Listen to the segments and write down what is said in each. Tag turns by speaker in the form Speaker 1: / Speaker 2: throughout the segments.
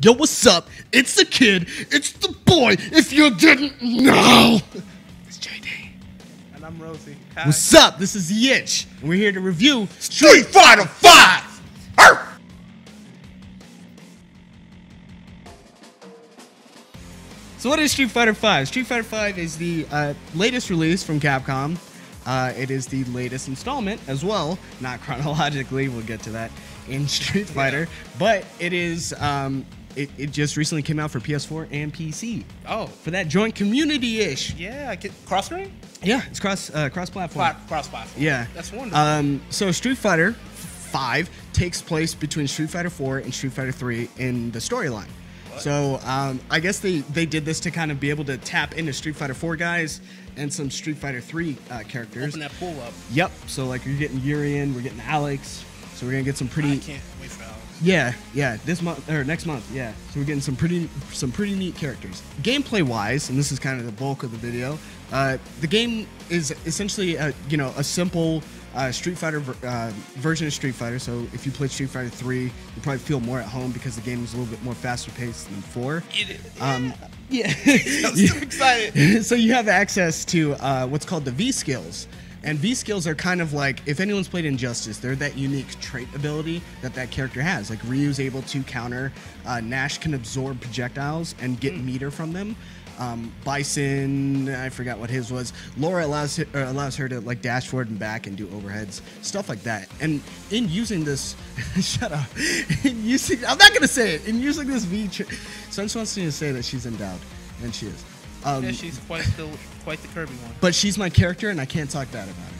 Speaker 1: Yo, what's up? It's the kid. It's the boy. If you didn't know.
Speaker 2: It's JD. And I'm Rosie. Hi.
Speaker 1: What's up? This is the Itch. And we're here to review
Speaker 2: Street Fighter 5! Arr!
Speaker 1: So what is Street Fighter V? Street Fighter V is the uh, latest release from Capcom. Uh, it is the latest installment as well, not chronologically. We'll get to that in Street Fighter, but it is. Um, it, it just recently came out for PS4 and PC
Speaker 2: Oh,
Speaker 1: for that joint community-ish.
Speaker 2: yeah. I cross screen?
Speaker 1: Yeah, it's cross uh, cross platform.
Speaker 2: Cross platform.
Speaker 1: Yeah,
Speaker 2: That's wonderful.
Speaker 1: Um, so Street Fighter Five takes place between Street Fighter Four and Street Fighter Three in the storyline. So um, I guess they they did this to kind of be able to tap into Street Fighter Four guys and some Street Fighter Three uh, characters.
Speaker 2: Open that pool up.
Speaker 1: Yep. So like you're getting Urien, we're getting Alex. So we're gonna get some
Speaker 2: I
Speaker 1: pretty.
Speaker 2: can't wait for Alex.
Speaker 1: Yeah, yeah. This month or next month, yeah. So we're getting some pretty some pretty neat characters. Gameplay wise, and this is kind of the bulk of the video. Uh, the game is essentially a, you know a simple uh, Street Fighter uh, version of Street Fighter. So if you played Street Fighter 3, you probably feel more at home because the game is a little bit more faster paced than 4.
Speaker 2: It,
Speaker 1: Um, yeah.
Speaker 2: I'm so excited.
Speaker 1: so you have access to uh, what's called the V skills. And V skills are kind of like if anyone's played Injustice, they're that unique trait ability that that character has. Like Ryu's able to counter, uh, Nash can absorb projectiles and get meter from them. Um, Bison, I forgot what his was. Laura allows her, uh, allows her to like dash forward and back and do overheads, stuff like that. And in using this, shut up. In using, I'm not gonna say it. In using this V, so I just wants me to say that she's endowed, and she is. Um,
Speaker 2: yeah, she's quite the quite the Kirby one.
Speaker 1: but she's my character, and I can't talk bad about her.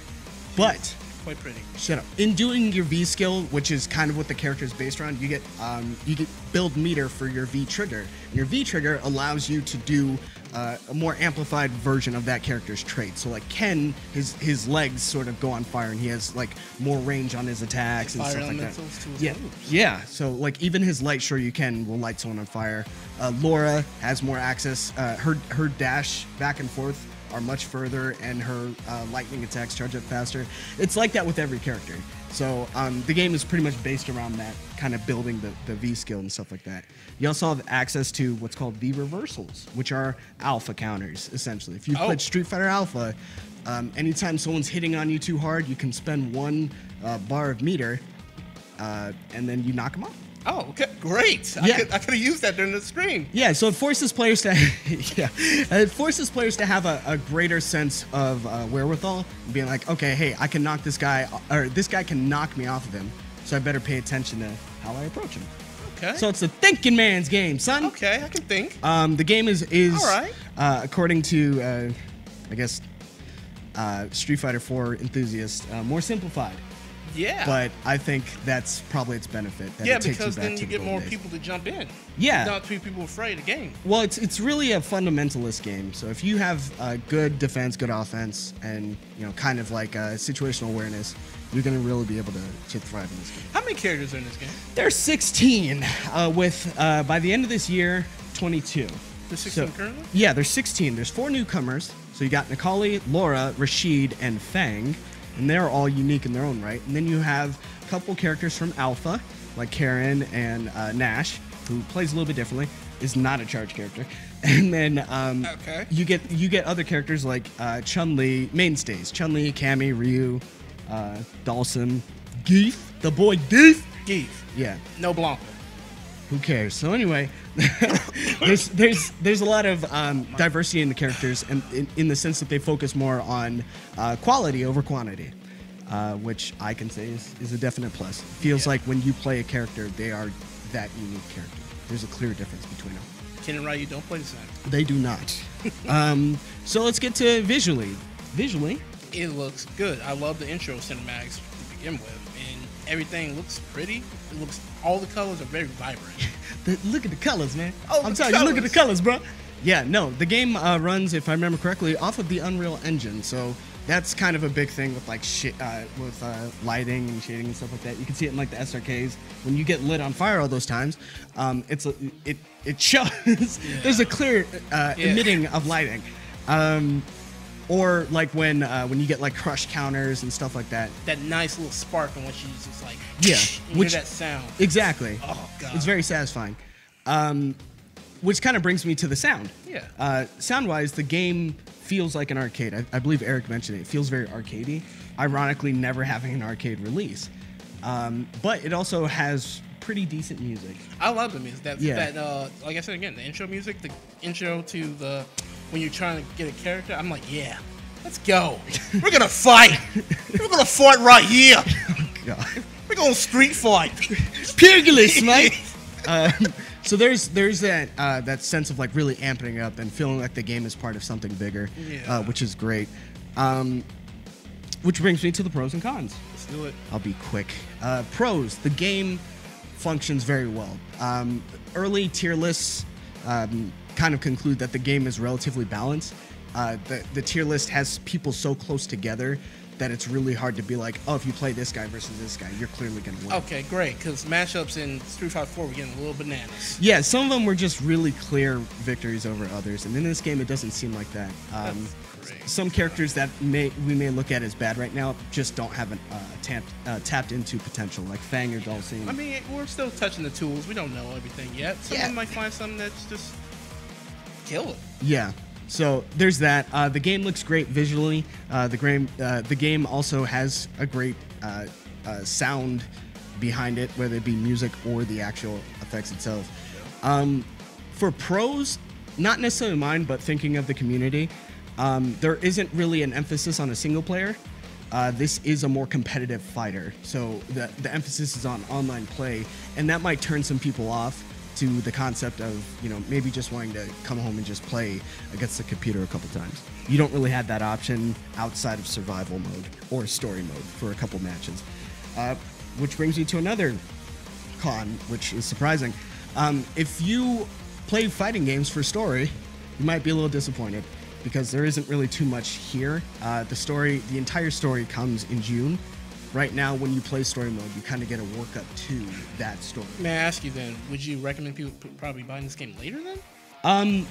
Speaker 1: But
Speaker 2: Quite pretty.
Speaker 1: shut up. In doing your V skill, which is kind of what the character is based around, you get um, you get build meter for your V trigger. And your V trigger allows you to do uh, a more amplified version of that character's trait. So like Ken, his his legs sort of go on fire, and he has like more range on his attacks and stuff like that. Yeah,
Speaker 2: moves.
Speaker 1: yeah. So like even his light sure you can will light someone on fire. Uh, Laura has more access. Uh, her her dash back and forth are much further, and her uh, lightning attacks charge up faster. It's like that with every character. So um, the game is pretty much based around that kind of building the, the V skill and stuff like that. You also have access to what's called V reversals, which are alpha counters essentially. If you
Speaker 2: Oh.
Speaker 1: played Street Fighter Alpha, um, anytime someone's hitting on you too hard, you can spend one uh, bar of meter, uh, and then you knock them off.
Speaker 2: Oh, okay. Great. I
Speaker 1: Yeah.
Speaker 2: could I could have used that during the stream.
Speaker 1: Yeah, so it forces players to yeah, it forces players to have a, a greater sense of uh, wherewithal, being like, okay, hey, I can knock this guy, or this guy can knock me off of him, so I better pay attention to how I approach him.
Speaker 2: Okay.
Speaker 1: So it's a thinking man's game, son.
Speaker 2: okay, I can think.
Speaker 1: Um, the game is is
Speaker 2: All right.
Speaker 1: uh, according to uh, I guess uh, Street Fighter 4 enthusiasts, uh, more simplified.
Speaker 2: Yeah.
Speaker 1: But I think that's probably its benefit. That
Speaker 2: yeah,
Speaker 1: it takes
Speaker 2: because
Speaker 1: you
Speaker 2: then
Speaker 1: to
Speaker 2: you
Speaker 1: the
Speaker 2: get more
Speaker 1: days.
Speaker 2: people to jump in.
Speaker 1: Yeah.
Speaker 2: Not too people afraid of the game.
Speaker 1: Well, it's it's really a fundamentalist game. So if you have uh, good defense, good offense, and you know, kind of like uh, situational awareness, you're gonna really be able to, to thrive in this game.
Speaker 2: How many characters are in this game?
Speaker 1: There's 16 uh, with uh, by the end of this year, 22.
Speaker 2: There's 16
Speaker 1: So-
Speaker 2: currently?
Speaker 1: Yeah, there's 16. There's four newcomers. So you got Necalli, Laura, Rashid, and Fang, and they're all unique in their own right. And then you have a couple characters from Alpha, like Karin and uh, Nash, who plays a little bit differently. Is not a charge character. And then um,
Speaker 2: Okay.
Speaker 1: you get you get other characters like uh, Chun Li, mainstays: Chun Li, Cammy, Ryu, uh, Dawson, Gief, the boy Gief.
Speaker 2: Gief.
Speaker 1: Yeah,
Speaker 2: No Blanca.
Speaker 1: who cares? So anyway, there's there's there's a lot of um, diversity in the characters, and in, in the sense that they focus more on uh, quality over quantity, uh, which I can say is, is a definite plus. Feels
Speaker 2: Yeah.
Speaker 1: like when you play a character, they are that unique character. There's a clear difference between them.
Speaker 2: Ken and Ryu don't play the same.
Speaker 1: They do not. um, so let's get to visually. Visually,
Speaker 2: It looks good. I love the intro cinematics to begin with, and everything looks pretty. It looks all the colors are very vibrant.
Speaker 1: The, look at the colors, man.
Speaker 2: Oh,
Speaker 1: I'm telling you, look at the
Speaker 2: colors.
Speaker 1: bro. Yeah, no, the game uh, runs, if I remember correctly, off of the Unreal Engine. So that's kind of a big thing with like shit, uh, with uh, lighting and shading and stuff like that. You can see it in like the SRKs when you get lit on fire all those times. Um, it's a, it it shows there's a clear uh,
Speaker 2: Yeah.
Speaker 1: emitting of lighting. Um, or like when uh, when you get like crush counters and stuff like that.
Speaker 2: that nice little spark and when she's just like
Speaker 1: Yeah, which-
Speaker 2: hear that sound.
Speaker 1: Exactly.
Speaker 2: Oh god.
Speaker 1: It's very satisfying. Um, which kind of brings me to the sound.
Speaker 2: Yeah.
Speaker 1: Uh, sound wise, the game feels like an arcade. I, I believe Eric mentioned it. It feels very arcadey. Ironically, never having an arcade release. Um, but it also has pretty decent music.
Speaker 2: I love the music. That,
Speaker 1: Yeah.
Speaker 2: that uh, like I said again, the intro music, the intro to the when you're trying to get a character. I'm like, yeah, let's go. We're gonna fight. We're gonna fight right here.
Speaker 1: God.
Speaker 2: We're gonna street fight.
Speaker 1: Pugilist, mate. um, so there's there's that uh, that sense of like really amping up and feeling like the game is part of something bigger,
Speaker 2: Yeah.
Speaker 1: uh, which is great. Um, which brings me to the pros and cons.
Speaker 2: Let's do it.
Speaker 1: I'll be quick. Uh, pros: the game functions very well. Um, early tier lists um, kind of conclude that the game is relatively balanced. Uh, the the tier list has people so close together that it's really hard to be like, oh, if you play this guy versus this guy, you're clearly gonna win.
Speaker 2: Okay, great. Because matchups in Street Fighter 4 were getting a little bananas.
Speaker 1: Yeah, some of them were just really clear victories over others, and in this game, it doesn't seem like that. Um, some characters that may we may look at as bad right now just don't have an uh, tapped uh, tapped into potential, like Fang or Dhalsim.
Speaker 2: I mean, we're still touching the tools. We don't know everything yet. Someone
Speaker 1: Yeah.
Speaker 2: might find something that's just
Speaker 1: Yeah. So there's that. Uh, the game looks great visually. Uh, the game, uh, the game also has a great uh, uh, sound behind it, whether it be music or the actual effects itself. Um, for pros, not necessarily mine, but thinking of the community, um, there isn't really an emphasis on a single player. Uh, this is a more competitive fighter, so the the emphasis is on online play, and that might turn some people off to the concept of you know maybe just wanting to come home and just play against the computer a couple times. You don't really have that option outside of survival mode or story mode for a couple matches, uh, which brings me to another con, which is surprising. Um, if you play fighting games for story, you might be a little disappointed because there isn't really too much here. Uh, the story, the entire story comes in June. Right now, when you play story mode, you kind of get a workup to that story.
Speaker 2: May I ask you then, would you recommend people probably buying this game later then?
Speaker 1: Um,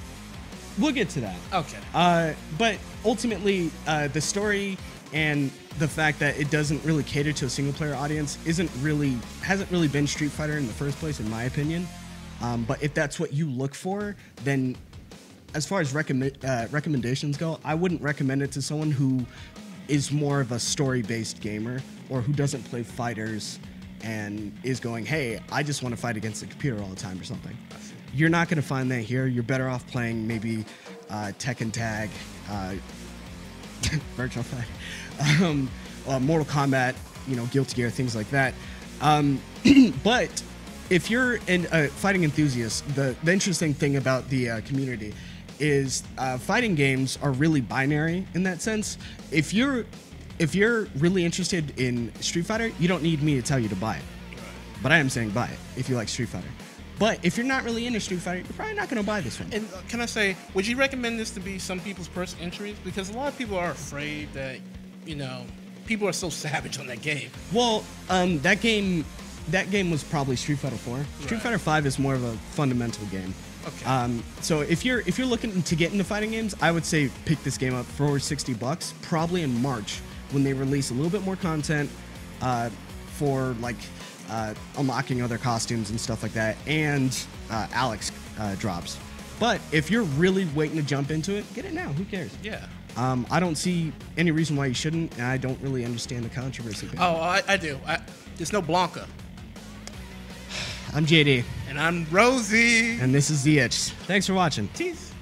Speaker 1: we'll get to that.
Speaker 2: Okay.
Speaker 1: Uh, but ultimately, uh, the story and the fact that it doesn't really cater to a single player audience isn't really hasn't really been Street Fighter in the first place, in my opinion. Um, but if that's what you look for, then as far as recommend, uh, recommendations go, I wouldn't recommend it to someone who is more of a story based gamer or who doesn't play fighters and is going, hey, I just want to fight against the computer all the time or something. You're not going to find that here. You're better off playing maybe uh, Tekken Tag, uh, Virtual Fight, um, uh, Mortal Kombat, you know, Guilty Gear, things like that. Um, but if you're a fighting enthusiast, the, the interesting thing about the uh, community is uh, fighting games are really binary in that sense. If you're if you're really interested in Street Fighter, you don't need me to tell you to buy it. But I am saying buy it if you like Street Fighter. But if you're not really into Street Fighter, you're probably not going to buy this one.
Speaker 2: And uh, can I say, would you recommend this to be some people's first entries? Because a lot of people are afraid that, you know, people are so savage on that game.
Speaker 1: Well, um, that game, that game was probably Street Fighter 4. Street
Speaker 2: Right.
Speaker 1: Fighter 5 is more of a fundamental game.
Speaker 2: Okay.
Speaker 1: Um, so if you're if you're looking to get into fighting games, I would say pick this game up for 60 bucks, probably in March when they release a little bit more content uh, for like uh, unlocking other costumes and stuff like that, and uh, Alex uh, drops. But if you're really waiting to jump into it, get it now. Who cares?
Speaker 2: yeah.
Speaker 1: Um, I don't see any reason why you shouldn't, and I don't really understand the controversy.
Speaker 2: Oh, I, I do. I, there's no Blanca.
Speaker 1: I'm JD,
Speaker 2: And I'm Rosie.
Speaker 1: and this is The Itch. Thanks for watching.
Speaker 2: Tease.